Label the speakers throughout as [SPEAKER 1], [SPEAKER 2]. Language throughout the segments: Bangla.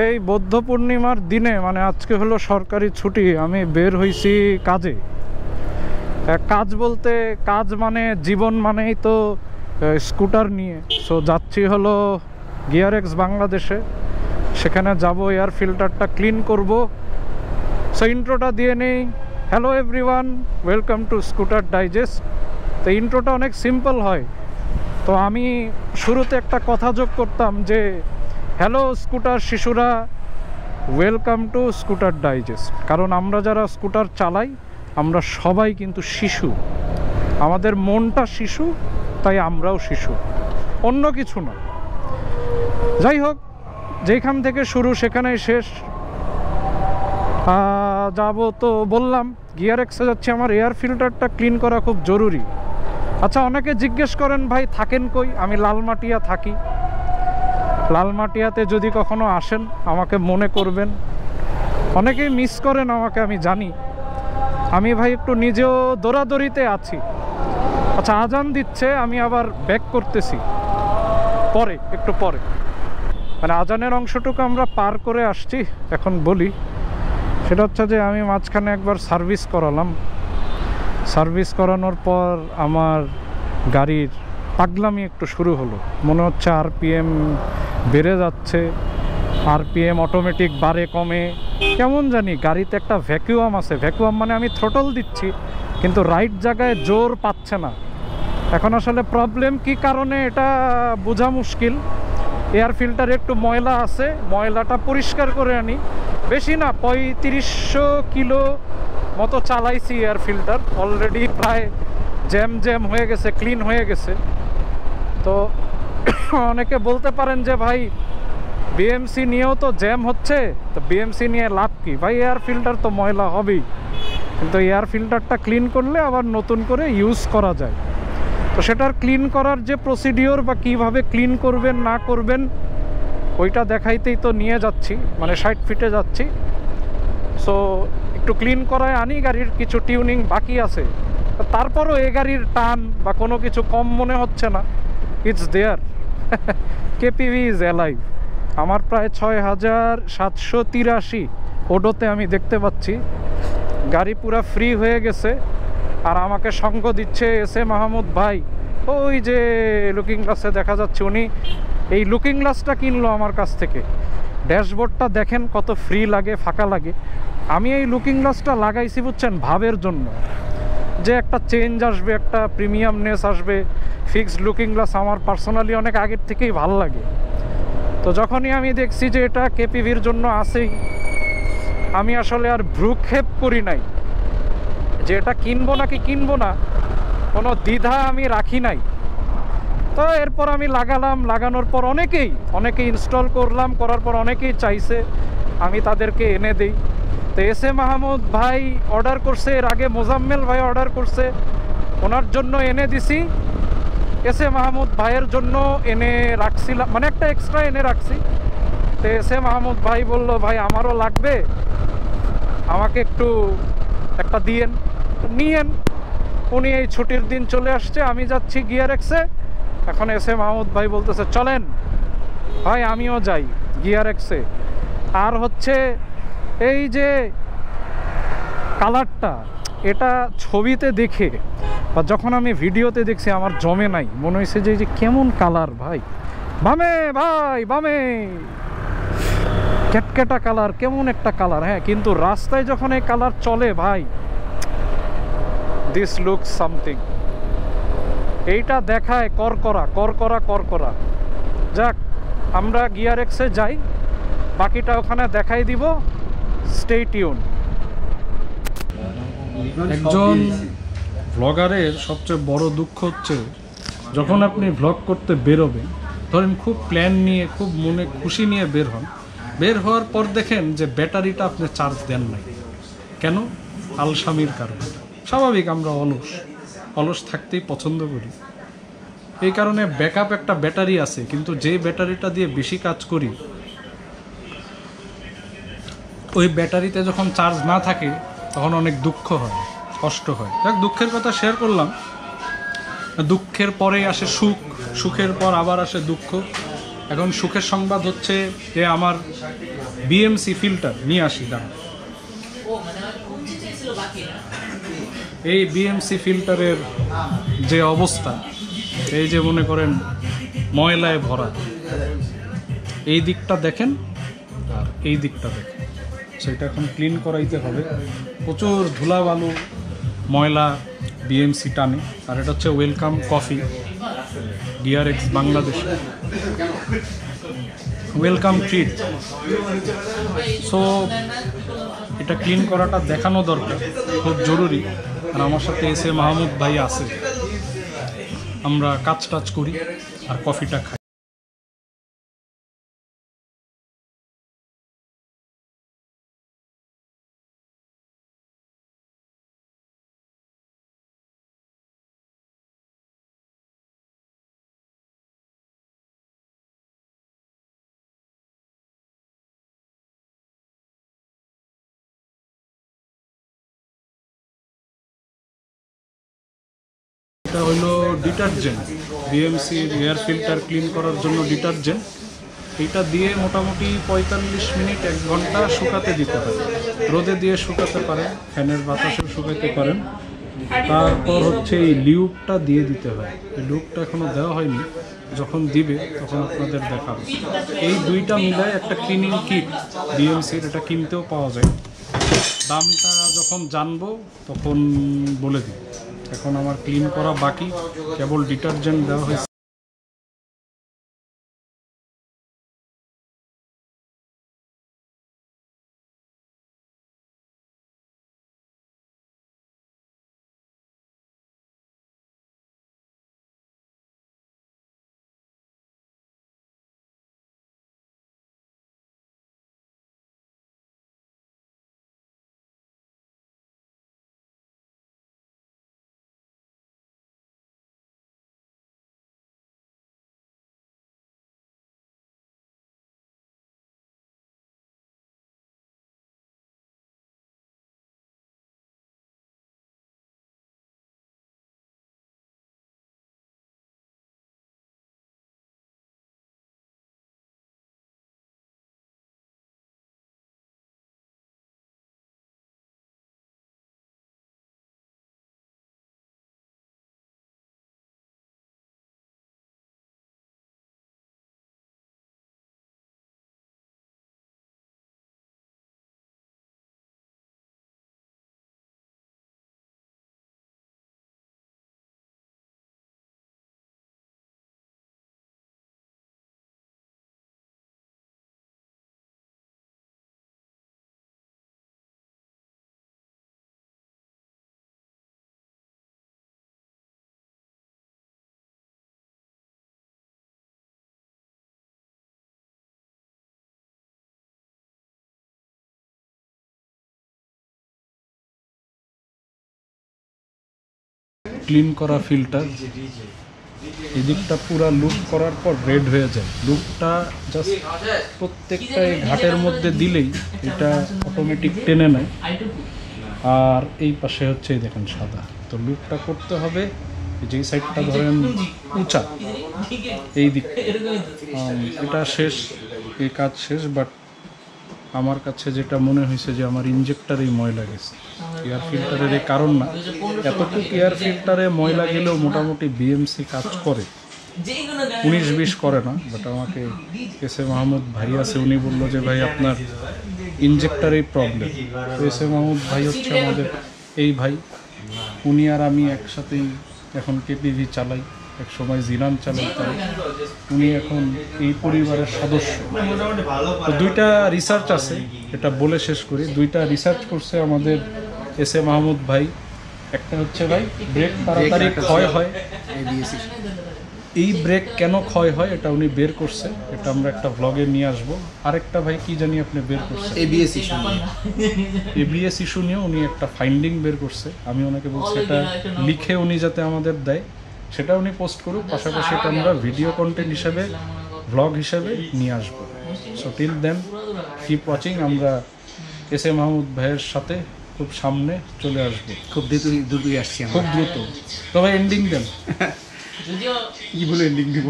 [SPEAKER 1] এই বৌদ্ধ পূর্ণিমার দিনে মানে আজকে হলো সরকারি ছুটি, আমি বের হইছি কাজে। কাজ বলতে কাজ মানে জীবন মানেই তো স্কুটার নিয়ে। সো যাচ্ছি হলো গিয়ার এক্স বাংলাদেশে। সেখানে যাব, এয়ার ফিল্টারটা ক্লিন করব। সো ইন্ট্রোটা দিয়ে নেই। Hello everyone welcome to scooter digest তো, ইন্ট্রোটা অনেক সিম্পল হয়। তো, আমি শুরুতে একটা কথা যোগ করতাম যে হ্যালো স্কুটার শিশুরা ওয়েলকাম টু স্কুটার ডাইজেস্ট কারণ আমরা যারা স্কুটার চালাই আমরা সবাই কিন্তু শিশু আমাদের মনটা শিশু তাই আমরাও শিশু অন্য কিছু না যাই হোক যেখান থেকে শুরু সেখানেই শেষ যাব তো বললাম গিয়ার এক্সে যাচ্ছে আমার এয়ার ফিল্টারটা ক্লিন করা খুব জরুরি আচ্ছা অনেকে জিজ্ঞেস করেন ভাই থাকেন কই আমি লালমাটিয়া থাকি লালমাটিয়াতে যদি কখনো আসেন, আমাকে মনে করবেন। অনেকেই মিস করেন আমাকে, আমি জানি। আমি ভাই একটু নিজেও দৌড়াদৌড়িতে আছি। আচ্ছা আজান দিচ্ছে, আমি আবার ব্যাক করতেছি। পরে, একটু পরে। মানে আজানের অংশটুকু আমরা পার করে আসছি, এখন বলি। সেটা হচ্ছে যে, আমি মাঝখানে একবার সার্ভিস করালাম। সার্ভিস করানোর পর আমার গাড়ির পাগলামি একটু শুরু হলো। মনে হচ্ছে আরপিএম বেড়ে যাচ্ছে। আরপিএম অটোমেটিক বাড়ে, কমে। কেমন জানি গাড়িতে একটা ভ্যাকুয়াম আছে। ভ্যাকুয়াম মানে আমি থ্রোটল দিচ্ছি, কিন্তু রাইট জায়গায় জোর পাচ্ছে না। এখন আসলে প্রবলেম কি কারণে এটা বোঝা মুশকিল। এয়ার ফিল্টারে একটু ময়লা আছে, ময়লাটা পরিষ্কার করে আনি। বেশি না, পঁয়ত্রিশশো কিলো মতো চালাইছি এয়ার ফিল্টার অলরেডি প্রায় জ্যাম জ্যাম হয়ে গেছে ক্লিন হয়ে গেছে। তো অনেকে বলতে পারেন যে, ভাই বিএমসি নিয়েও তো জ্যাম হচ্ছে, তো বিএমসি নিয়ে লাভ কি? ভাই এয়ার ফিল্টার তো ময়লা হবেই। কিন্তু এয়ার ফিল্টারটা ক্লিন করলে আবার নতুন করে ইউজ করা যায়। তো সেটার ক্লিন করার যে প্রসিডিওর বা কীভাবে ক্লিন করবেন, না করবেন, ওইটা দেখাইতেই তো নিয়ে যাচ্ছি মানে ষাট ফিটে যাচ্ছি। সো একটু ক্লিন করায় আনি, গাড়ির কিছু টিউনিং বাকি আছে। তারপরও এ গাড়ির টান বা কোনো কিছু কম মনে হচ্ছে না। It's there KPV is alive আমার প্রায় ছয় হাজার সাতশো তিরাশি ওডোতে আমি দেখতে পাচ্ছি। গাড়ি পুরা ফ্রি হয়ে গেছে। আর আমাকে সঙ্গ দিচ্ছে এস এ মাহমুদ ভাই। ওই যে লুকিং গ্লাসে দেখা যাচ্ছে উনি। এই লুকিং গ্লাসটা কিনলো আমার কাছ থেকে। ড্যাশবোর্ডটা দেখেন কত ফ্রি লাগে, ফাঁকা লাগে। আমি এই লুকিং গ্লাসটা লাগাইছি বুঝছেন, ভাবের জন্য। যে একটা চেঞ্জ আসবে, একটা প্রিমিয়ামনেস আসবে। ফিক্সড লুকিং গ্লাস আমার পার্সোনালি অনেক আগের থেকেই ভালো লাগে। তো যখনই আমি দেখছি যে এটা কেপিভির জন্য আসেই আমি আসলে আর ভ্রুক্ষেপ করি নাই। যে এটা কিনবো নাকি কিনবো না, কোনো দ্বিধা আমি রাখি নাই। তো এরপর আমি লাগালাম, লাগানোর পর অনেকেই অনেকেই ইনস্টল করলাম, করার পর অনেকেই চাইছে, আমি তাদেরকে এনে দেই। তো এস এ মাহমুদ ভাই অর্ডার করছে, এর আগে মোজাম্মেল ভাই অর্ডার করছে, ওনার জন্য এনে দিছি। এস এ মাহমুদ ভাইয়ের জন্য এনে রাখছিলাম মানে একটা এক্সট্রা এনে রাখছি। তো এস এ মাহমুদ ভাই বলল, ভাই, আমারও লাগবে। আমাকে একটু একটা দিয়েন। নিয়েন। উনি এই ছুটির দিন চলে আসছে, আমি যাচ্ছি গিয়ার এক্সে এখন এস এ মাহমুদ ভাই বলতেছে, চলেন। ভাই, আমিও যাই গিয়ার এক্সে আর হচ্ছে এই যে কালারটা এটা ছবিতে দেখে বা যখন আমি ভিডিওতে দেখছি আমার জমে নাই, মনে হয়েছে যে যে কেমন কালার ভাই। বামে ভাই, বামে। ক্যাটক্যাটা কালার, কেমন একটা কালার হ্যাঁ কিন্তু রাস্তায় যখন এই কালার চলে ভাই দিস লুক সামথিং এইটা দেখায় করকরা করকরা করকরা। যাক, আমরা গিয়ার এক্সে যাই, বাকিটা ওখানে দেখাই দিব স্টে টিউন একজন ভ্লগারের সবচেয়ে বড় দুঃখ হচ্ছে, যখন আপনি ভ্লগ করতে বেরোবেন, ধরেন খুব প্ল্যান নিয়ে, খুব মনে খুশি নিয়ে বের হন, বের হওয়ার পর দেখেন যে ব্যাটারিটা আপনি চার্জ দেন নাই। কেন? আলসামির কারণে। স্বাভাবিক আমরা অলস অলস থাকতেই পছন্দ করি। এই কারণে ব্যাকআপ একটা ব্যাটারি আছে, কিন্তু যে ব্যাটারিটা দিয়ে বেশি কাজ করি, ওই ব্যাটারিতে যখন চার্জ না থাকে, তখন অনেক দুঃখ হয়। কষ্ট হয়। যাক, দুঃখের কথা শেয়ার করলাম। দুঃখের পরেই আসে সুখ, সুখের পর আবার আসে দুঃখ। এখন সুখের সংবাদ হচ্ছে যে আমার বিএমসি ফিল্টার নিয়ে আসি দাম এই বিএমসি ফিল্টারের যে অবস্থা, এই যে মনে করেন ময়লায় ভরা, এই দিকটা দেখেন আর এই দিকটা দেখেন। সেটা এখন ক্লিন করাইতে হবে। প্রচুর ধুলাবালু ময়লা বিএমসি টানে, আর এটা হচ্ছে welcome coffee DRX Bangladesh welcome treat so এটা ক্লিন করাটা দেখানো দরকার, খুব জরুরি। আর আমার সাথে এসে মাহমুদ ভাই আছে। আমরা কাজ টাজ করি, আর কফিটা খাই। এটা হলো detergent BMC air filter clean করার জন্য ডিটারজেন্ট। এটা দিয়ে মোটামুটি পঁয়তাল্লিশ মিনিট, এক ঘণ্টা শুকাতে দিতে হয়। রোদে দিয়ে শুকাতে পারেন, ফ্যানের বাতাসেও শুকাতে পারেন। তারপর হচ্ছে এই লিউকটা দিয়ে দিতে হয়। এই লিউকটা এখনও দেওয়া হয়নি। যখন দিবে, তখন আপনাদের দেখাবো। এই দুইটা মিলায় একটা ক্লিনিং কিট বিএমসির এটা কিনতেও পাওয়া যায়। দামটা যখন জানব, তখন বলে দিই। এখন আমার ক্লিন করা বাকি কেবল ডিটারজেন্ট দেওয়া হয়েছে। ক্লিন করা ফিল্টার এদিকটা পুরা লুক করার পর রেড হয়ে যায়। লুকটা জাস্ট প্রত্যেকটা এই ঘাটের মধ্যে দিলেই এটা অটোমেটিক টেনে নেয়। আর এই পাশে হচ্ছে এই দেখেন সাদা। তো লুকটা করতে হবে। যেই সাইডটা ধরেন উঁচা। এই দিক। এটা শেষ এই কাজ শেষ বাট আমার কাছে যেটা মনে হয়েছে যে আমার ইঞ্জেক্টারেই ময়লা গেছে। এয়ার ফিল্টারের এই কারণ না। এতটুকু এয়ার ফিল্টারে ময়লা গেলেও মোটামুটি বিএমসি কাজ করে। উনিশ বিশ করে না বাট আমাকে এস এ মাহমুদ ভাই আছে, উনি বলল যে, ভাই, আপনার ইনজেক্টারেই প্রবলেম তো এস এ মাহমুদ ভাই হচ্ছে আমাদের এই ভাই। উনি আর আমি একসাথেই এখন কেপিভি চালাই এক সময় জিনান চালাই তাই উনি এখন এই পরিবারের সদস্য। তো দুইটা রিসার্চ আছে, এটা বলে শেষ করি। দুইটা রিসার্চ করছে আমাদের এস এ মাহমুদ ভাই একটা হচ্ছে ভাই ব্রেক তাড়াতাড়ি ক্ষয় হয়। এই ব্রেক কেন ক্ষয় হয় এটা উনি বের করছে এটা আমরা একটা ব্লগে নিয়ে আসব। আরেকটা ভাই কি জানি আপনি বের করছেন?
[SPEAKER 2] এবিএস ইস্যু
[SPEAKER 1] এবিএস ইস্যু নিয়ে। উনি একটা ফাইন্ডিং বের করছে। আমি ওনাকে বলছি এটা লিখে উনি যাতে আমাদের দেয় সেটা উনি পোস্ট করুক পাশাপাশি এটা আমরা ভিডিও কন্টেন্ট হিসেবে ব্লগ হিসেবে নিয়ে আসব। So till then keep watching আমরা এস এ মাহমুদ ভাইয়ের সাথে খুব সামনে চলে আসব।
[SPEAKER 2] খুব দ্রুত দ্রুতই আসছি
[SPEAKER 1] খুব দ্রুত। তবে এন্ডিং দেন।
[SPEAKER 2] কি বলে এন্ডিং দিব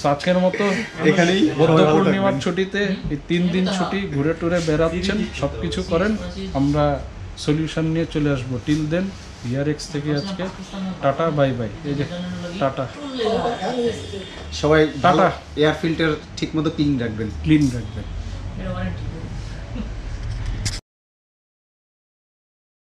[SPEAKER 1] So, আজকের মতো
[SPEAKER 2] এখানেই
[SPEAKER 1] বৌদ্ধ পূর্ণিমার ছুটিতে এই তিন দিন ছুটি ঘুরে টুরে বেড়াচ্ছেন সব কিছু করেন। আমরা সলিউশন নিয়ে চলে আসব। টিল দেন ভিআরএক্স থেকে আজকে টাটা বাই বাই এই যে টাটা।
[SPEAKER 2] সবাই
[SPEAKER 1] টাটা।
[SPEAKER 2] এয়ার ফিল্টার ঠিক মতো ক্লিন রাখবেন।
[SPEAKER 1] ক্লিন রাখবেন